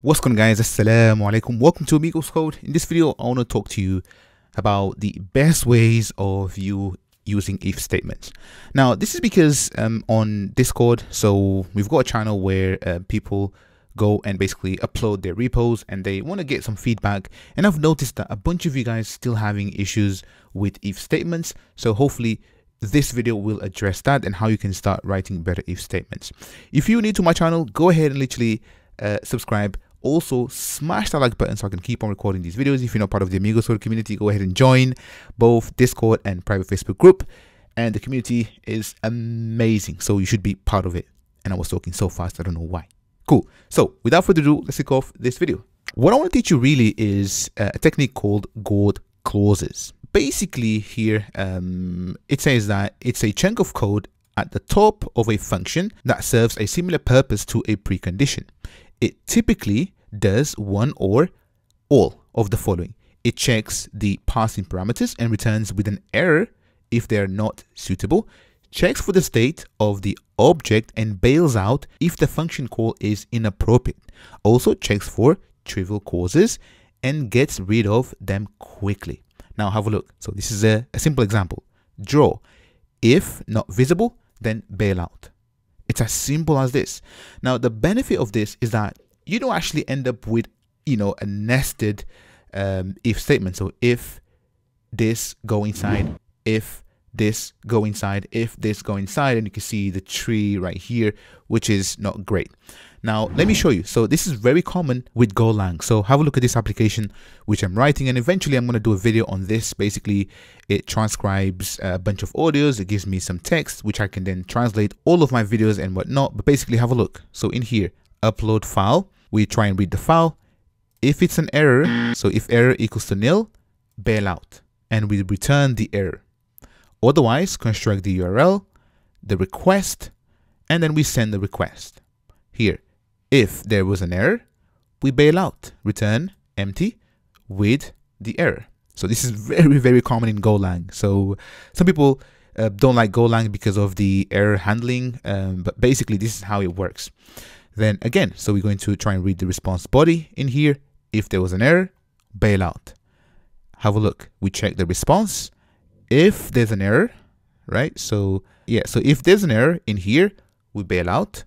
What's going on guys, assalamu alaikum, welcome to Amigos Code. In this video, I want to talk to you about the best ways of you using if statements. Now, this is because um, on Discord, so we've got a channel where uh, people go and basically upload their repos and they want to get some feedback. And I've noticed that a bunch of you guys still having issues with if statements. So hopefully this video will address that and how you can start writing better if statements. If you're new to my channel, go ahead and literally uh, subscribe also smash that like button so I can keep on recording these videos. If you're not part of the Amigos Code community, go ahead and join both Discord and private Facebook group. And the community is amazing, so you should be part of it. And I was talking so fast, I don't know why. Cool. So without further ado, let's kick off this video. What I want to teach you really is uh, a technique called guard clauses. Basically here, um, it says that it's a chunk of code at the top of a function that serves a similar purpose to a precondition. It typically does one or all of the following. It checks the passing parameters and returns with an error if they are not suitable, checks for the state of the object and bails out if the function call is inappropriate. Also checks for trivial causes and gets rid of them quickly. Now have a look. So this is a, a simple example. Draw. If not visible, then bail out. It's as simple as this. Now, the benefit of this is that you don't actually end up with, you know, a nested um, if statement. So if this go inside, if this go inside, if this go inside, and you can see the tree right here, which is not great. Now, let me show you. So this is very common with Golang. So have a look at this application, which I'm writing. And eventually I'm going to do a video on this. Basically, it transcribes a bunch of audios. It gives me some text, which I can then translate all of my videos and whatnot. But basically have a look. So in here, upload file, we try and read the file. If it's an error, so if error equals to nil, bail out and we return the error. Otherwise, construct the URL, the request, and then we send the request. Here, if there was an error, we bail out, return empty with the error. So this is very, very common in Golang. So some people uh, don't like Golang because of the error handling, um, but basically this is how it works. Then again, so we're going to try and read the response body in here. If there was an error, bail out. Have a look. We check the response. If there's an error, right? So yeah, so if there's an error in here, we bail out.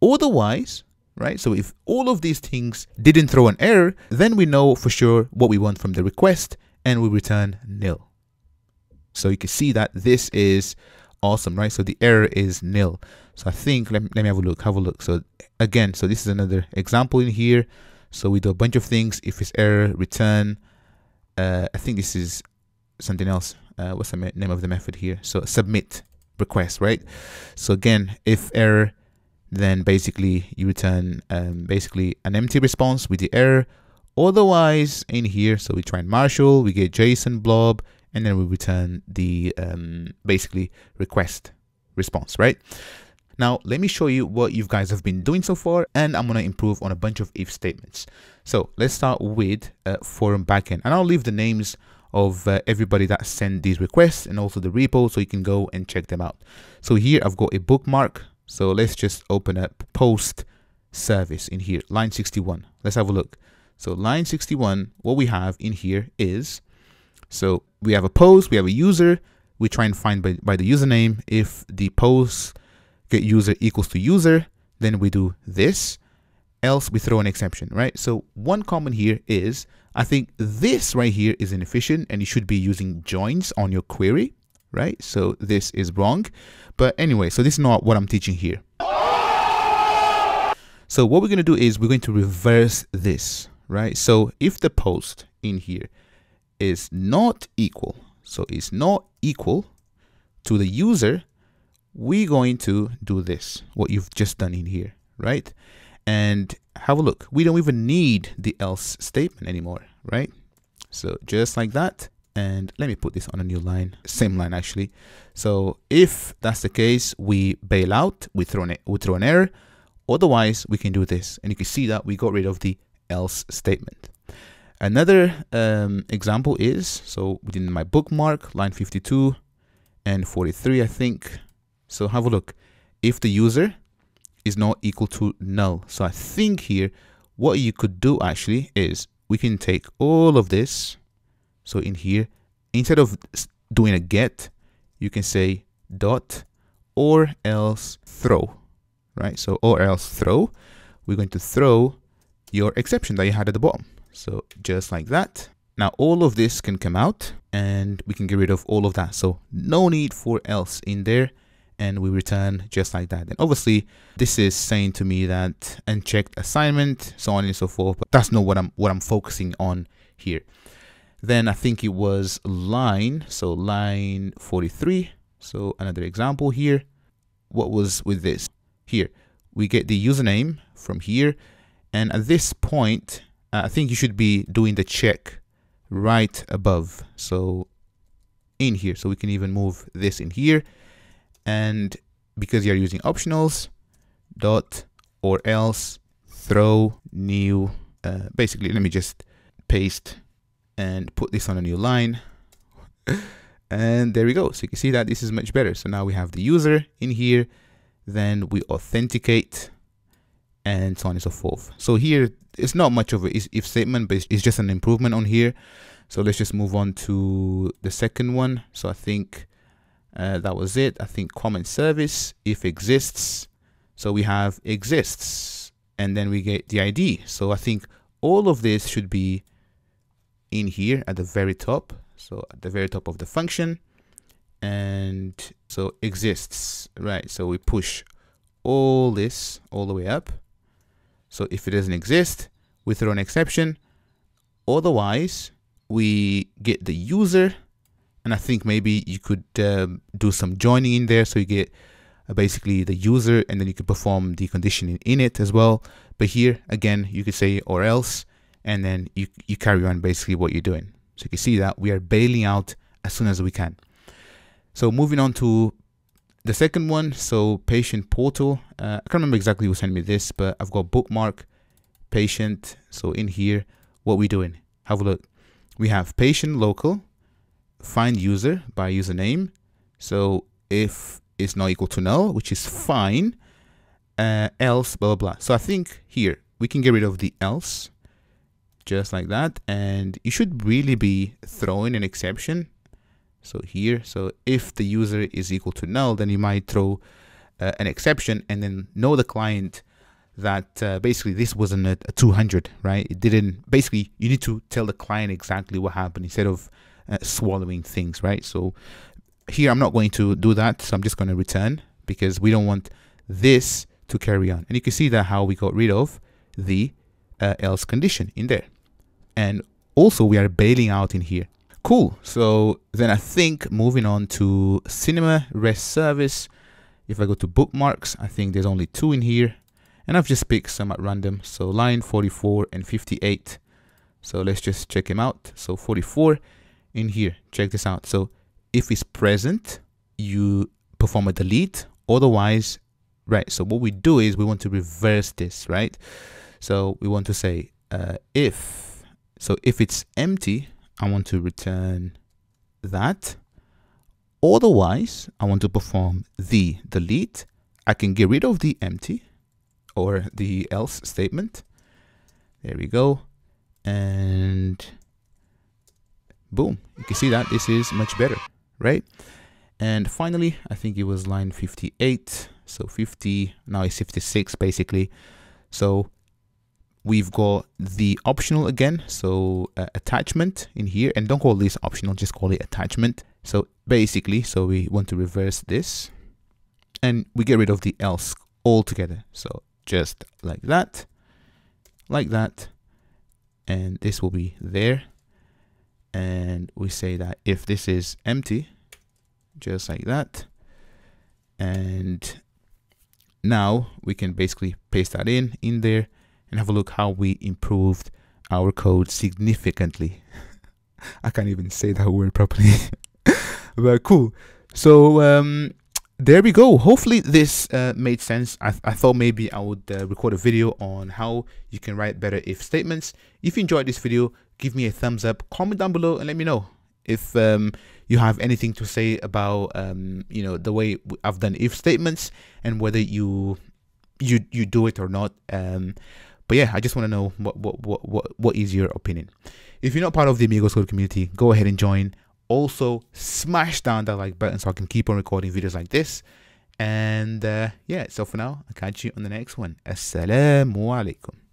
Otherwise, right? So if all of these things didn't throw an error, then we know for sure what we want from the request and we return nil. So you can see that this is awesome, right? So the error is nil. So I think, let me, let me have a look, have a look. So again, so this is another example in here. So we do a bunch of things. If it's error, return. Uh, I think this is something else. Uh, what's the name of the method here? So submit request, right? So again, if error, then basically you return um, basically an empty response with the error. Otherwise, in here, so we try and marshal, we get JSON blob, and then we return the um, basically request response, right? Now, let me show you what you guys have been doing so far, and I'm going to improve on a bunch of if statements. So let's start with uh, forum backend, and I'll leave the names of uh, everybody that sent these requests and also the repo so you can go and check them out. So here I've got a bookmark so let's just open up post service in here, line 61. Let's have a look. So line 61, what we have in here is, so we have a post, we have a user, we try and find by, by the username. If the post get user equals to user, then we do this, else we throw an exception, right? So one common here is, I think this right here is inefficient and you should be using joins on your query right? So this is wrong. But anyway, so this is not what I'm teaching here. So what we're going to do is we're going to reverse this, right? So if the post in here is not equal, so it's not equal to the user, we're going to do this, what you've just done in here, right? And have a look. We don't even need the else statement anymore, right? So just like that, and let me put this on a new line same line actually. So if that's the case we bail out we throw an, we throw an error. Otherwise we can do this. And you can see that we got rid of the else statement another um, example is so within my bookmark line 52 and 43 I think so have a look if the user is not equal to null so I think here what you could do actually is we can take all of this. So in here, instead of doing a get, you can say dot or else throw, right? So or else throw, we're going to throw your exception that you had at the bottom. So just like that. Now all of this can come out and we can get rid of all of that. So no need for else in there and we return just like that. And obviously this is saying to me that unchecked assignment, so on and so forth, but that's not what I'm what I'm focusing on here. Then I think it was line, so line 43. So another example here. What was with this? Here, we get the username from here. And at this point, I think you should be doing the check right above. So in here, so we can even move this in here. And because you're using optionals dot or else throw new uh, basically let me just paste and put this on a new line. And there we go. So you can see that this is much better. So now we have the user in here. Then we authenticate and so on and so forth so here it's not much of a if statement but it's just an improvement on here so let's just move on to the second one so i think uh, that was it. I think common service if exists. So we have exists and then we get the ID. So I think all of this should be in here at the very top. So at the very top of the function and so exists, right? So we push all this all the way up. So if it doesn't exist, we throw an exception. Otherwise, we get the user and I think maybe you could um, do some joining in there. So you get uh, basically the user and then you could perform the conditioning in it as well. But here again you could say or else and then you, you carry on basically what you're doing. So you can see that we are bailing out as soon as we can. So moving on to the second one so patient portal uh, I can't remember exactly who sent me this but I've got bookmark patient so in here what we doing have a look we have patient local find user by username. So if it's not equal to null, which is fine, uh, else, blah, blah, blah. So I think here we can get rid of the else just like that. And you should really be throwing an exception. So here, so if the user is equal to null, then you might throw uh, an exception and then know the client that uh, basically this wasn't a, a 200, right? It didn't, basically you need to tell the client exactly what happened instead of uh, swallowing things, right? So here I'm not going to do that. So I'm just going to return because we don't want this to carry on. And you can see that how we got rid of the uh, else condition in there. And also we are bailing out in here. Cool. So then I think moving on to cinema rest service. If I go to bookmarks, I think there's only two in here. And I've just picked some at random. So line 44 and 58. So let's just check them out. So 44 in here. Check this out. So if it's present, you perform a delete. Otherwise, right. So what we do is we want to reverse this, right? So we want to say uh, if, so if it's empty, I want to return that. Otherwise, I want to perform the delete. I can get rid of the empty or the else statement. There we go. And boom you can see that this is much better right and finally i think it was line 58 so 50 now it's 56 basically so we've got the optional again so uh, attachment in here and don't call this optional just call it attachment. So basically so we want to reverse this and we get rid of the else altogether. So just like that like that and this will be there. And we say that if this is empty just like that and now we can basically paste that in in there and have a look how we improved our code significantly. I can't even say that word properly. But cool. So um, there we go. Hopefully this uh, made sense. I, th I, thought maybe I would uh, record a video on how you can write better if statements. If you enjoyed this video give me a thumbs up. Comment down below and let me know if um, you have anything to say about um, you know the way I've done if statements and whether you you you do it or not. Um, but yeah, I just want to know what, what what what what is your opinion. If you're not part of the Amigos Code community, go ahead and join. Also, smash down that like button so I can keep on recording videos like this. And uh, yeah, so for now, I'll catch you on the next one. Assalamu alaikum.